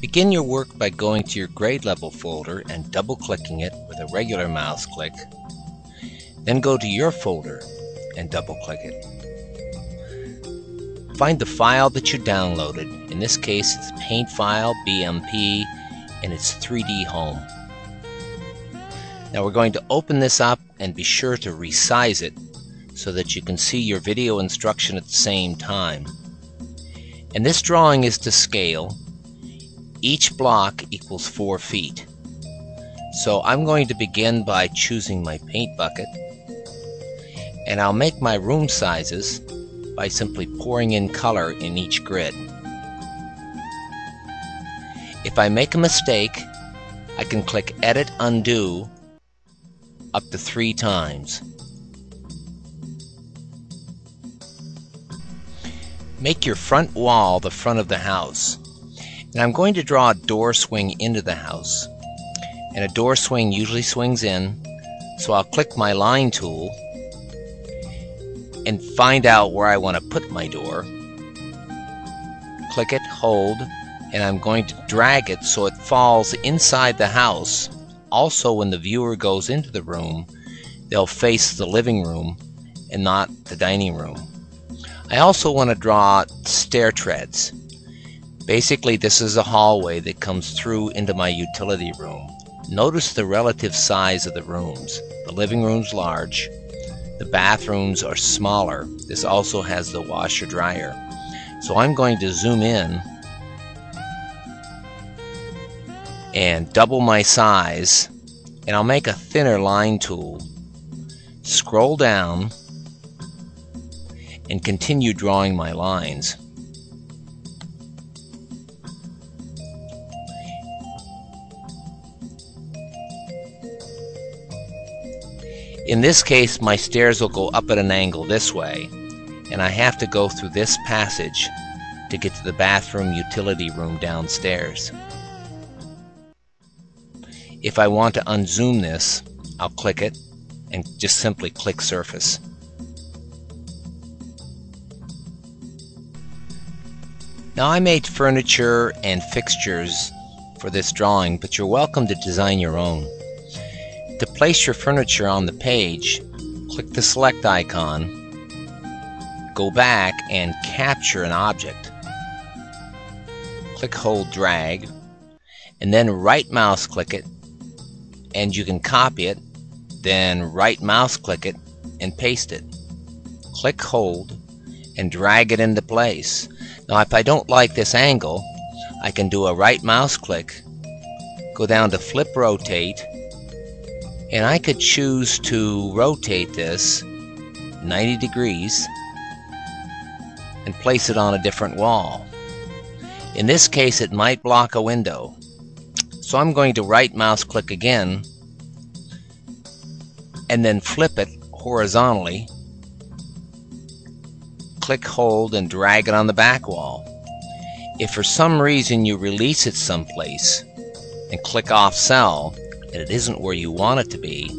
Begin your work by going to your grade level folder and double clicking it with a regular mouse click. Then go to your folder and double click it. Find the file that you downloaded. In this case it's paint file BMP and it's 3D home. Now we're going to open this up and be sure to resize it so that you can see your video instruction at the same time. And this drawing is to scale each block equals 4 feet. So I'm going to begin by choosing my paint bucket and I'll make my room sizes by simply pouring in color in each grid. If I make a mistake, I can click Edit Undo up to three times. Make your front wall the front of the house. And I'm going to draw a door swing into the house. And a door swing usually swings in, so I'll click my line tool and find out where I want to put my door. Click it, hold, and I'm going to drag it so it falls inside the house. Also, when the viewer goes into the room, they'll face the living room and not the dining room. I also want to draw stair treads. Basically, this is a hallway that comes through into my utility room. Notice the relative size of the rooms. The living room's large. The bathrooms are smaller. This also has the washer dryer. So I'm going to zoom in and double my size and I'll make a thinner line tool. Scroll down and continue drawing my lines. In this case, my stairs will go up at an angle this way, and I have to go through this passage to get to the bathroom utility room downstairs. If I want to unzoom this, I'll click it and just simply click surface. Now I made furniture and fixtures for this drawing, but you're welcome to design your own. To place your furniture on the page, click the select icon, go back and capture an object. Click hold drag, and then right mouse click it, and you can copy it, then right mouse click it and paste it. Click hold and drag it into place. Now if I don't like this angle, I can do a right mouse click, go down to flip rotate, and I could choose to rotate this 90 degrees and place it on a different wall. In this case it might block a window. So I'm going to right mouse click again and then flip it horizontally. Click hold and drag it on the back wall. If for some reason you release it someplace and click off cell and it isn't where you want it to be,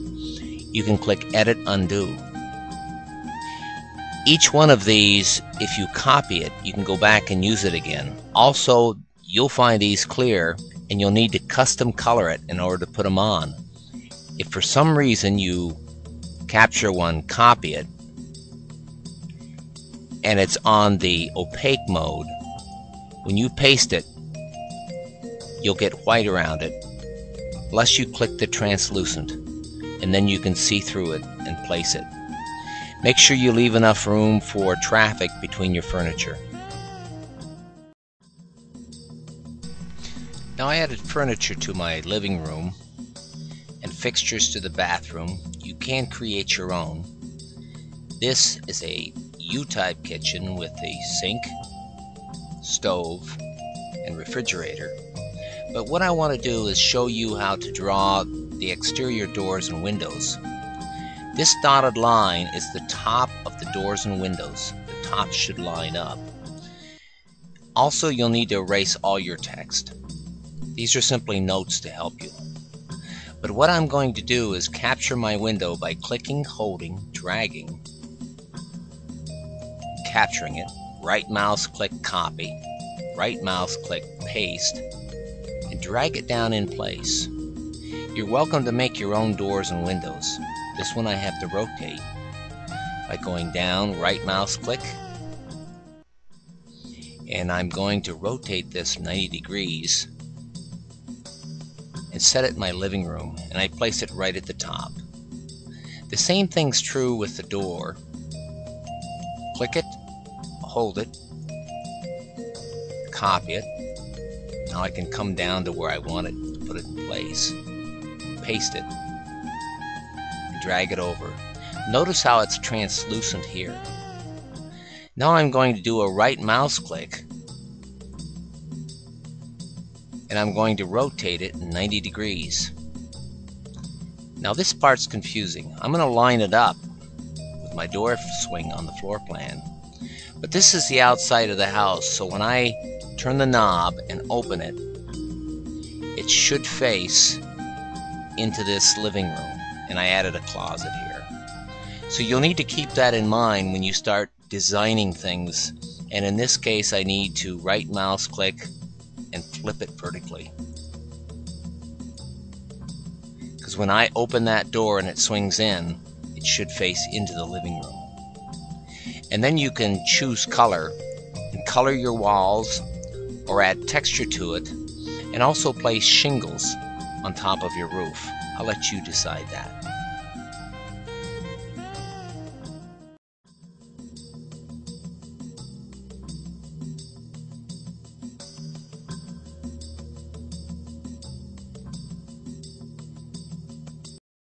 you can click Edit Undo. Each one of these, if you copy it, you can go back and use it again. Also, you'll find these clear and you'll need to custom color it in order to put them on. If for some reason you capture one, copy it, and it's on the opaque mode, when you paste it, you'll get white around it unless you click the translucent and then you can see through it and place it. Make sure you leave enough room for traffic between your furniture. Now I added furniture to my living room and fixtures to the bathroom. You can create your own. This is a U-type kitchen with a sink, stove, and refrigerator. But what I want to do is show you how to draw the exterior doors and windows. This dotted line is the top of the doors and windows. The top should line up. Also, you'll need to erase all your text. These are simply notes to help you. But what I'm going to do is capture my window by clicking, holding, dragging, capturing it, right mouse click copy, right mouse click paste, drag it down in place. You're welcome to make your own doors and windows. This one I have to rotate by going down, right mouse click, and I'm going to rotate this 90 degrees and set it in my living room and I place it right at the top. The same thing's true with the door. Click it, hold it, copy it. Now I can come down to where I want it to put it in place. Paste it. Drag it over. Notice how it's translucent here. Now I'm going to do a right mouse click and I'm going to rotate it 90 degrees. Now this part's confusing. I'm going to line it up with my door swing on the floor plan. But this is the outside of the house, so when I turn the knob and open it, it should face into this living room. And I added a closet here. So you'll need to keep that in mind when you start designing things. And in this case, I need to right mouse click and flip it vertically. Because when I open that door and it swings in, it should face into the living room. And then you can choose color and color your walls or add texture to it and also place shingles on top of your roof. I'll let you decide that.